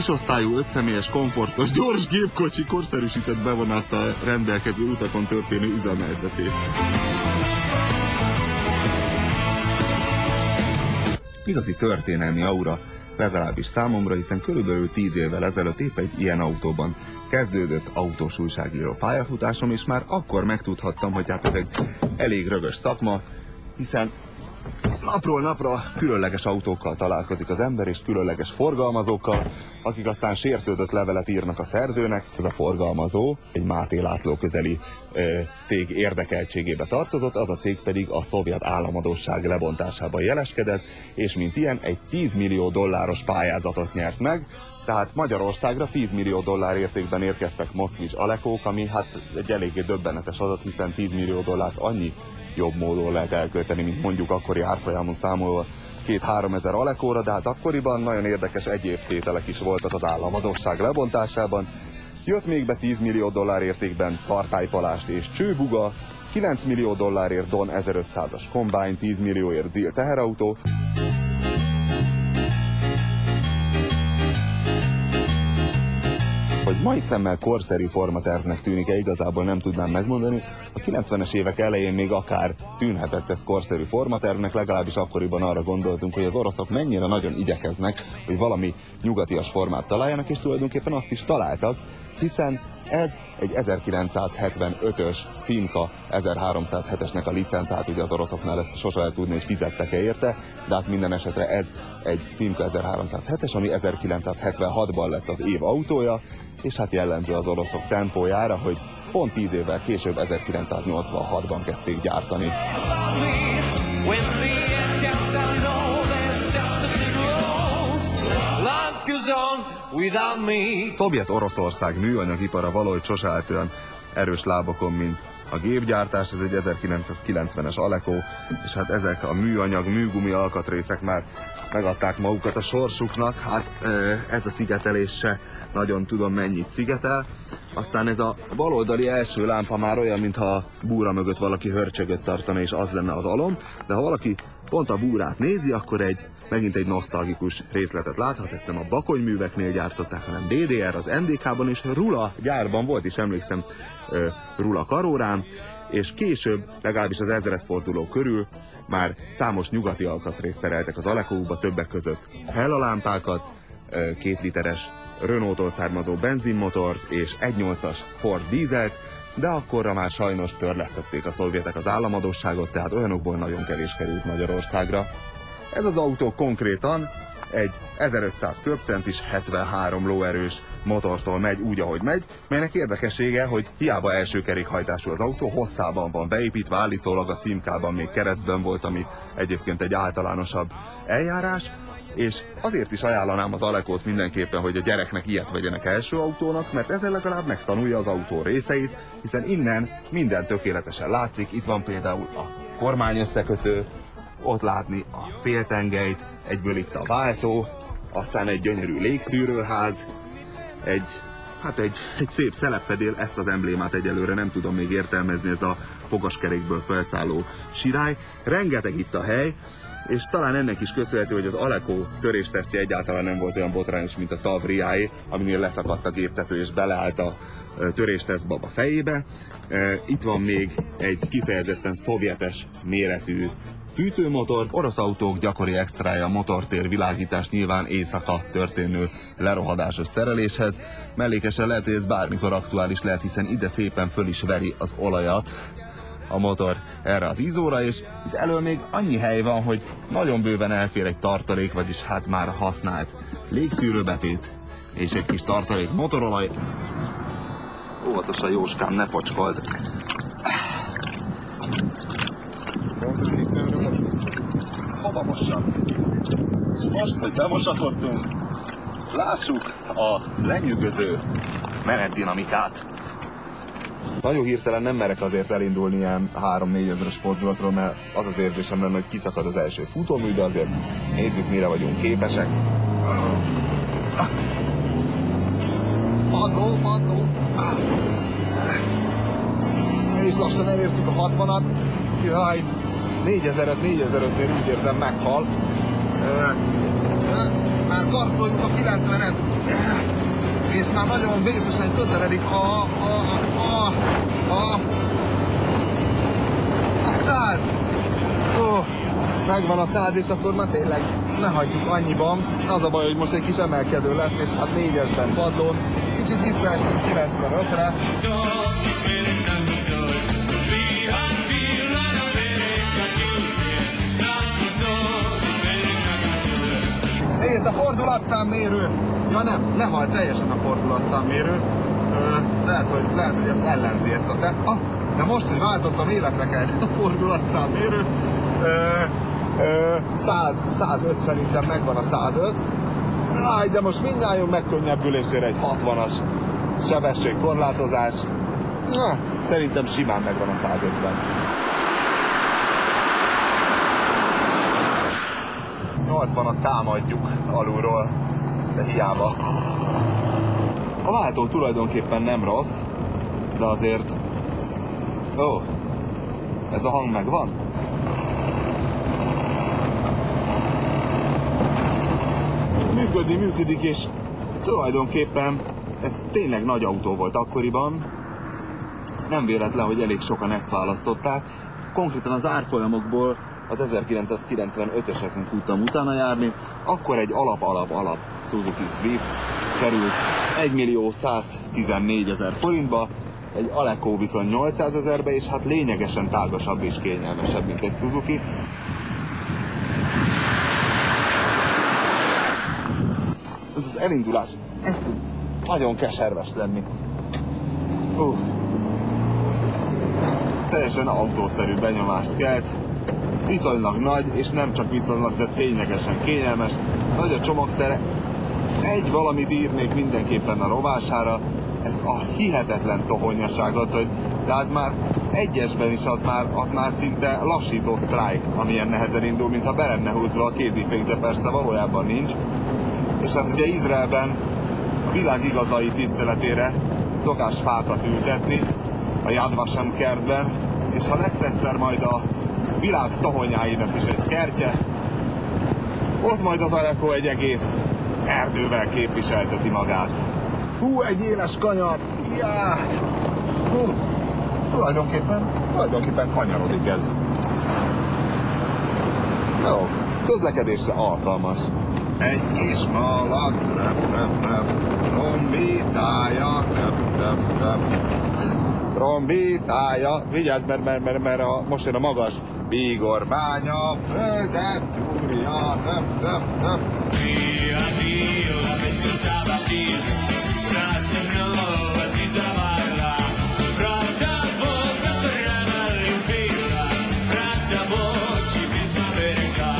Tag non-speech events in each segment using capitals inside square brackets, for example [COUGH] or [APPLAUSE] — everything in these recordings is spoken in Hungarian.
kisosztályú, ötszemélyes, komfortos, gyors gépkocsi korszerűsített bevonattal rendelkező utakon történő üzemeltetés. Igazi történelmi aura, legalábbis számomra, hiszen körülbelül 10 évvel ezelőtt épp egy ilyen autóban kezdődött autós újságíró pályafutásom, és már akkor megtudhattam, hogy hát ez egy elég rögös szakma, hiszen napról napra különleges autókkal találkozik az ember, és különleges forgalmazókkal, akik aztán sértődött levelet írnak a szerzőnek. Ez a forgalmazó egy Máté László közeli ö, cég érdekeltségébe tartozott, az a cég pedig a szovjet államadóság lebontásában jeleskedett, és mint ilyen egy 10 millió dolláros pályázatot nyert meg, tehát Magyarországra 10 millió dollár értékben érkeztek Moszkvics Alekók, ami hát egy eléggé döbbenetes adat, hiszen 10 millió dollárt annyi jobb módon lehet elkölteni, mint mondjuk akkori árfolyamon számolva két-három ezer alekóra, de hát akkoriban nagyon érdekes egyéb tételek is voltak az államadóság lebontásában. Jött még be 10 millió dollár értékben tartálypalást és csőbuga, 9 millió dollárért Don 1500-as kombány, 10 millióért Zil teherautó, mai szemmel korszerű formatervnek tűnik-e, igazából nem tudnám megmondani. A 90-es évek elején még akár tűnhetett ez korszerű formatervnek, legalábbis akkoriban arra gondoltunk, hogy az oroszok mennyire nagyon igyekeznek, hogy valami nyugatias formát találjanak, és tulajdonképpen azt is találtak, hiszen ez egy 1975-ös Simca 1307-esnek a licencát, ugye az oroszoknál ezt sose lehet tudni, hogy fizettek-e érte, de hát minden esetre ez egy Simca 1307-es, ami 1976-ban lett az év autója, és hát jellemző az oroszok tempójára, hogy pont 10 évvel később 1986-ban kezdték gyártani. Szovjet-Oroszország műanyagipara valahogy sose olyan erős lábokon, mint a gépgyártás, ez egy 1990-es Aleko, és hát ezek a műanyag, műgumi alkatrészek már megadták magukat a sorsuknak, hát ez a szigetelés se nagyon tudom mennyit szigetel. Aztán ez a baloldali első lámpa már olyan, mintha a búra mögött valaki hörcsögött tartana, és az lenne az alom, de ha valaki pont a búrát nézi, akkor egy megint egy nosztalgikus részletet láthat, ezt nem a Bakony műveknél gyártották, hanem DDR, az NDK-ban és Rula gyárban volt is, emlékszem, Rula karórán, és később, legalábbis az ezredforduló körül már számos nyugati alkatrészt szereltek az Alekóba, többek között Hella lámpákat, két literes Renault-tól származó benzinmotort és 1.8-as Ford dízelt, de akkorra már sajnos törlesztették a szovjetek az államadóságot, tehát olyanokból nagyon kevés került Magyarországra. Ez az autó konkrétan egy 1500 köbcentis, 73 lóerős motortól megy úgy, ahogy megy, melynek érdekessége, hogy hiába első kerékhajtású az autó, hosszában van beépítve, állítólag a szimkában még keresztben volt, ami egyébként egy általánosabb eljárás, és azért is ajánlanám az Alekót mindenképpen, hogy a gyereknek ilyet vegyenek első autónak, mert ezzel legalább megtanulja az autó részeit, hiszen innen minden tökéletesen látszik. Itt van például a kormányösszekötő, ott látni a féltengelyt, egyből itt a váltó, aztán egy gyönyörű légszűrőház, egy, hát egy, egy szép szelepfedél, ezt az emblémát egyelőre nem tudom még értelmezni, ez a fogaskerékből felszálló sirály. Rengeteg itt a hely, és talán ennek is köszönhető, hogy az Aleko töréstesztje egyáltalán nem volt olyan botrányos, mint a Tavriáé, aminél leszakadt a géptető és beleállt a törésteszt baba fejébe. Itt van még egy kifejezetten szovjetes méretű fűtőmotor, orosz autók gyakori extrája a motortér világítás nyilván éjszaka történő lerohadásos szereléshez. Mellékesen lehet, hogy ez bármikor aktuális lehet, hiszen ide szépen föl is veri az olajat, a motor erre az ízóra, és itt elől még annyi hely van, hogy nagyon bőven elfér egy tartalék, vagyis hát már használt légszűrőbetét, és egy kis tartalék motorolaj. Óvatosan Jóskám, ne focskold! Hova mossam? Most, hogy bemosakodtunk, lássuk a lenyűgöző menetdinamikát. Nagyon hirtelen nem merek azért elindulni ilyen 3-4 ezeres fordulatról, mert az az érzésem lenne, hogy kiszakad az első futómű, de azért nézzük, mire vagyunk képesek. Padló, padló! És lassan elértük a 60-at. Jaj, 4000-et, 4005-nél úgy érzem meghal. Már karcoljuk a 90-et. És már nagyon vészesen közeledik a, a, a, a, a száz. Oh, megvan a száz, és akkor már tényleg ne hagyjuk annyiban. Az a baj, hogy most egy kis emelkedő lett, és hát négyesben padlón. Kicsit visszaestünk 95-re. Nézd, a fordulatszámmérő! Ja nem, lehalt teljesen a fordulatszámmérő. Lehet, hogy, lehet, hogy ezt ellenzi ezt a te... Ah, de most, hogy váltottam életre kell a [LAUGHS] fordulatszámmérő, ö, ö, 100, 105 szerintem megvan a 105. Áj, de most mindjárt megkönnyebbülésére egy 60-as sebességkorlátozás. Na, szerintem simán megvan a 150. 80-at támadjuk alulról, de hiába. A váltó tulajdonképpen nem rossz, de azért... Ó, ez a hang megvan? Működni működik, és tulajdonképpen ez tényleg nagy autó volt akkoriban. Nem véletlen, hogy elég sokan ezt választották. Konkrétan az árfolyamokból az 1995-öseken tudtam utána járni, akkor egy alap-alap-alap Suzuki Swift került 1 millió 114 ezer forintba, egy Aleco viszont 800 ezerbe, és hát lényegesen tágasabb és kényelmesebb, mint egy Suzuki. Ez az elindulás, ez tud nagyon keserves lenni. Uh. Teljesen autószerű benyomást kelt, viszonylag nagy, és nem csak viszonylag, de ténylegesen kényelmes. Nagy a csomagtere. Egy valamit írnék mindenképpen a rovására, ez a hihetetlen tohonyaságot, hogy tehát már egyesben is az már, az már szinte lassító strike, amilyen nehezen indul, mintha be lenne húzva a kézifény, de persze valójában nincs. És hát ugye Izraelben a világ igazai tiszteletére szokás fákat ültetni a Yad kertben, és ha lesz egyszer majd a világ tohonyáinak is egy kertje. Ott majd az Aleko egy egész erdővel képviselteti magát. Hú, egy éles kanyar! Ja! Hú, tulajdonképpen, tulajdonképpen kanyarodik ez. Jó, közlekedésre alkalmas. Egy kis malac, ref, ref, ref, trombítája, ref, ref, ref. Trombítája, vigyázz, mert, mert, mert, mert a, most jön a magas Bígormánya, földet túrja, töf, töf, töf. Dia, dia, la precisava dir, Praça nova se zavarla, Pravda voda prana limpila, Pravda voci bismaverka.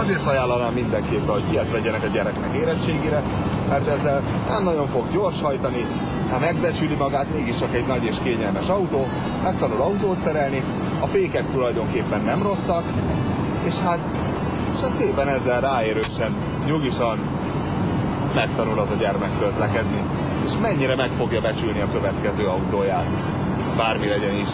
Azért ajánlanám mindenképpen, hogy ilyet vegyenek a gyereknek érettségére, mert ezzel nem nagyon fog gyors hajtani, ha megbecsüli magát, mégiscsak egy nagy és kényelmes autó, megtanul autót szerelni, a fékek tulajdonképpen nem rosszak, és hát, és hát szépen ezzel ráérősen, nyugisan megtanul az a gyermek közlekedni, és mennyire meg fogja becsülni a következő autóját, bármi legyen is.